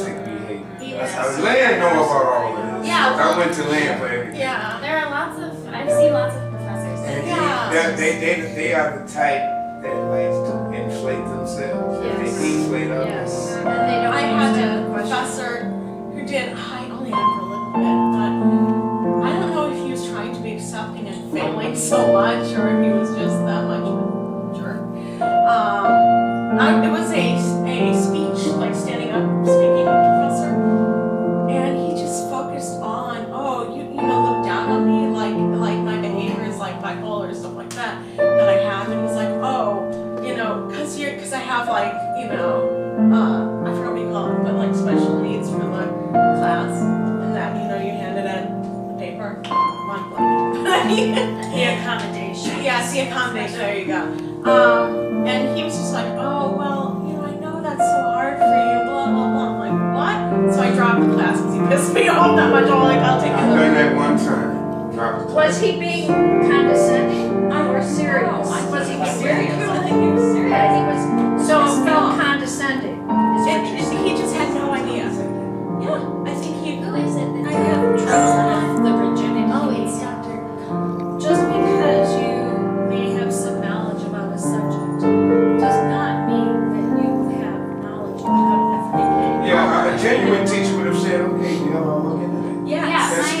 narcissistic behavior. Yes. Yes. Land know about all of this. Yeah. I went to land for everything. Yeah. There are lots of I've seen lots of professors. That yeah. They, they they are the type that likes to inflate themselves. Yes. They deflate others. Yes. And they don't. I had a professor who did. I only had for a little bit, but I don't know if he was trying to be accepting and failing so much, or if he pissed me off that much. I'm like, I'll take I've done it. that one time. Drop. Was he being condescending or serious? No, I Was he being serious. serious? I think he was serious. Yeah, he was, so it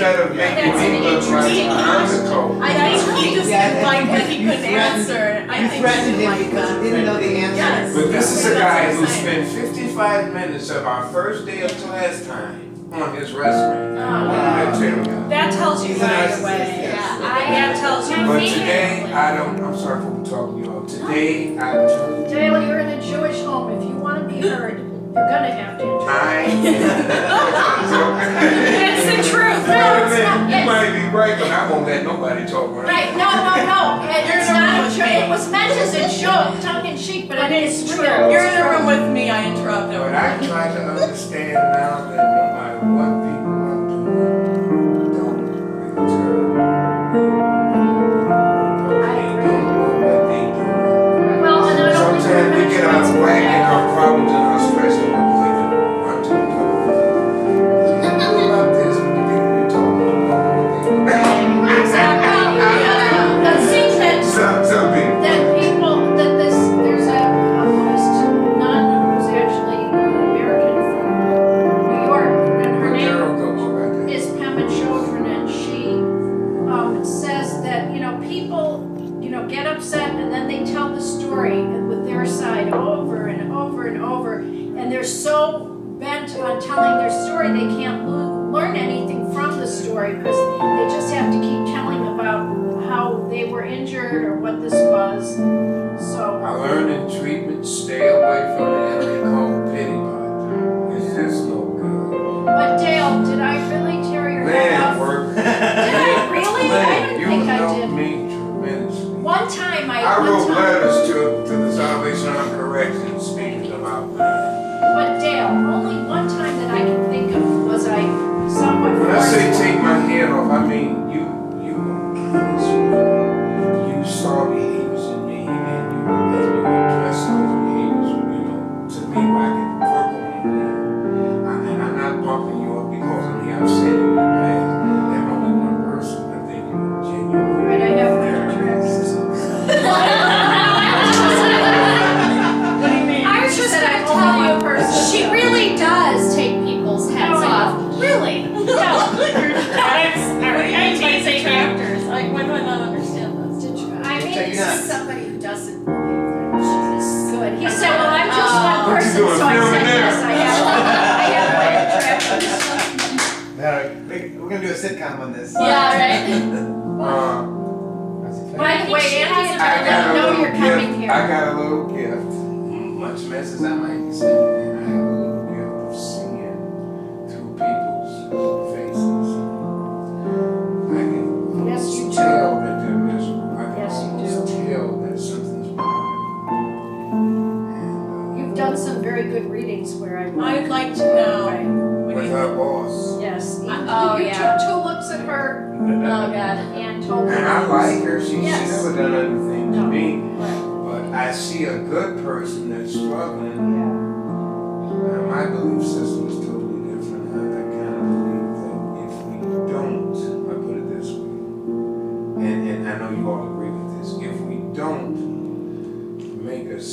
Instead of making that's an me look like interesting I'm the coach. I think he just Yeah, I didn't like think that he you couldn't threatened- answer. I You think he threatened didn't him like because that. he didn't know the answer. Yes. But this is a guy who spent 55 minutes of our first day of class time on his resume. That tell you. That tells you He's a right narcissist, away. yes. Yeah, I, that tells you. But today, I don't, I'm sorry for talking to you all. Today, I tell you, Dale, you're in a Jewish home, if you wanna be heard, you're gonna have to. I. It's the truth, no, it's not, you it's, might be right, but I won't let nobody talk right. right, no, no, no, it- it's not room a joke, it was meant as a joke, tongue in cheek, but it is true. You're in a room with me, I interrupt But everyone. I try to understand now that no matter what people are doing, don't return. They don't know what they don't. Sometimes we get our whack so bent on telling their story, they can't learn anything from the story, because they just have to keep telling about how they were injured or what this was, so. I learned in treatment, stay away from the area called pity pot. It's just no good. But Dale, did I really tear your head off? Did I really? I Man, didn't you think I did. me tremendously. One time, I, I wrote time, letters to, to the Salvation Army Corrections speaking I say take my head off, I mean person, doing, so I filming said, there? yes, I have, I have my attractions. All right, we- we're gonna do a sitcom on this. Yeah, right. Uh, By the way, she Andy has and a- I I got a know little you're coming gift. here. I got a little gift. Much mess as I might say, and done some very good readings where I. I'd like to know. Right. And What uh, with you- her boss, Yes. You- Oh, You yeah. took two looks at her Oh, God. and told her. and I like her. She, she Yes. never done anything to No. me. Right. But I see a good person that's struggling. Yeah. Uh, my belief system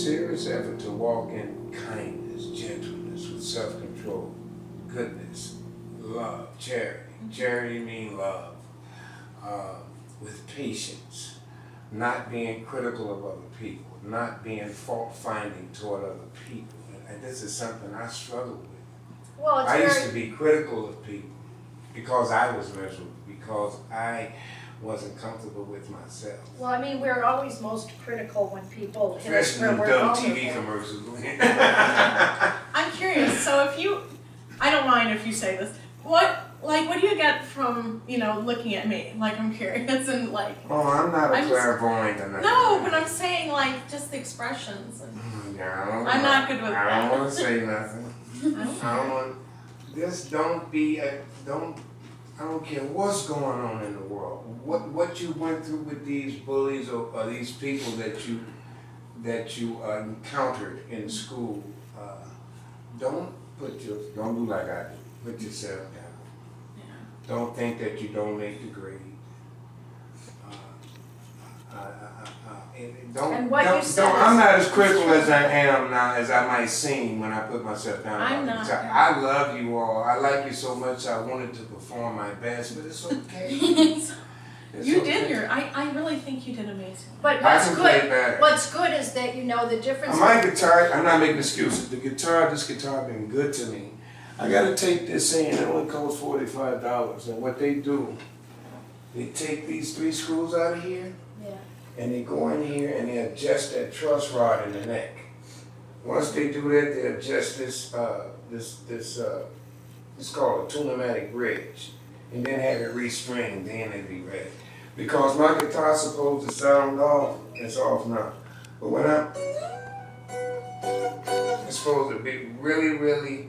serious effort to walk in kindness, gentleness, with self-control, goodness, love, charity, charity mean love, uh, with patience, not being critical of other people, not being fault-finding toward other people. And- this is something I struggle with. Well, it's I used to be critical of people because I was miserable, because I wasn't comfortable with myself. well, I mean, we're always most critical when people hit us Especially where dumb TV commercials. I'm curious. So if you, I don't mind if you say this. What, like, what do you get from you know looking at me? Like, I'm curious and like. oh, I'm not a I'm clairvoyant or nothing. No, but I'm saying like just the expressions. And, mm, Yeah, I don't I'm know. not good with I that. don't want to say nothing. I don't want. Just don't be a don't. I don't care what's going on in the world. What what you went through with these bullies or, or these people that you that you uh, encountered in school. Uh, don't put your don't do like I do. Put yourself down. yeah. Don't think that you don't make the grade. Uh, uh, uh, uh, don't, And what you don't, said don't, I'm not as critical as I am now as I might seem when I put myself down. I'm not. I, I love you all. I like you so much. I wanted to perform my best, but it's okay. It's you okay. did your. I, I really think you did amazing. But I what's can play good, better. what's good is that you know the difference. My guitar, I'm not making excuses. The guitar, this guitar been good to me. I gotta take this in, it only costs forty-five dollars, and what they do, they take these three screws out of here, Yeah. and they go in here and they adjust that truss rod in the neck. Once they do that, they adjust this, uh, this, this, uh, it's called a tunematic bridge, and then have it restringed, then it'd be ready. Because my guitar's supposed to sound off, it's off now. But when I, it's supposed to be really, really,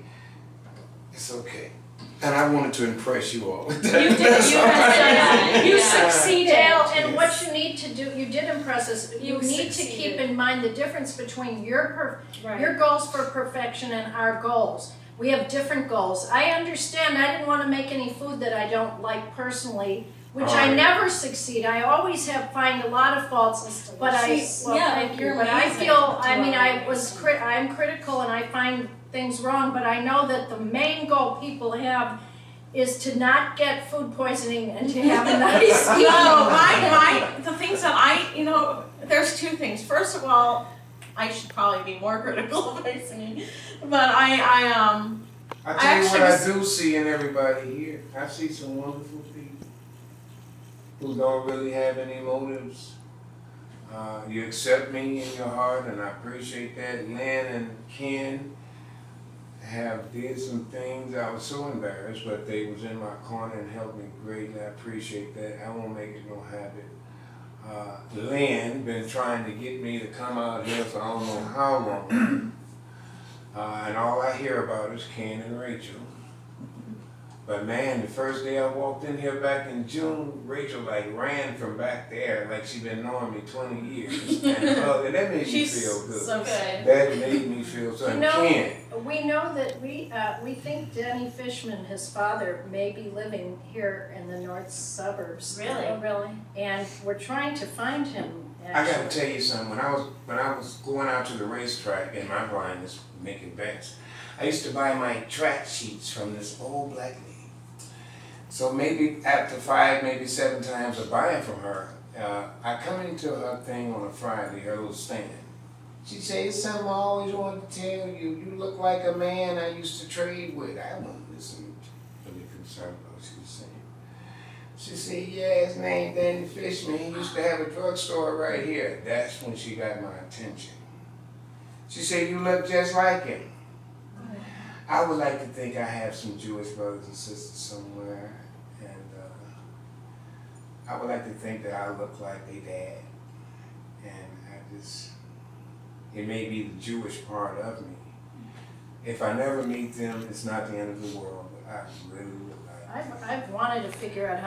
it's okay. And I wanted to impress you all with that. You did. That's You all. had You Yeah. succeeded, Dale, and what you need to do, you did impress us, you You need to keep in mind the difference between your per, Right. your goals for perfection and our goals. We have different goals. I understand, I didn't wanna make any food that I don't like personally, which I never succeed, I always have, find a lot of faults, but I, well, yeah, thank you, but I feel, I mean, I was crit, I'm critical and I find things wrong, but I know that the main goal people have is to not get food poisoning and to have a nice No, evening. my, my, the things that I, you know, there's two things. First of all, I should probably be more critical of my singing, but I, I, um, I I tell you what actually I do see in everybody here. I see some wonderful people who don't really have any motives. Uh, you accept me in your heart, and I appreciate that. Lynn and Ken have did some things. I was so embarrassed, but they was in my corner and helped me greatly. I appreciate that. I won't make it no habit. Uh, Lynn been trying to get me to come out here for I don't know how long. Uh, and all I hear about is Ken and Rachel. But man, the first day I walked in here back in June, Rachel like ran from back there like she been knowing me 20 years. And, hugged, and that made me feel good. so good. that made me feel so. You know- Ken, We know that we, uh, we think Denny Fishman, his father, may be living here in the north suburbs. Really? Oh, really? And we're trying to find him, I gotta tell you something. When I was when I was going out to the racetrack in my blindness, making bets, I used to buy my track sheets from this old black lady. So maybe after five, maybe seven times of buying from her, uh, I come into her thing on a Friday, her little stand. She says something I always wanted to tell you. You look like a man I used to trade with. I wasn't listening to really concerned about what she was saying. She said, yeah, his name Danny Fishman. He used to have a drugstore right here. That's when she got my attention. She said, you look just like him. I would like to think I have some Jewish brothers and sisters somewhere. And uh, I would like to think that I look like their dad. And I just, it may be the Jewish part of me. If I never meet them, it's not the end of the world, but I really would like I've, I've wanted to figure out how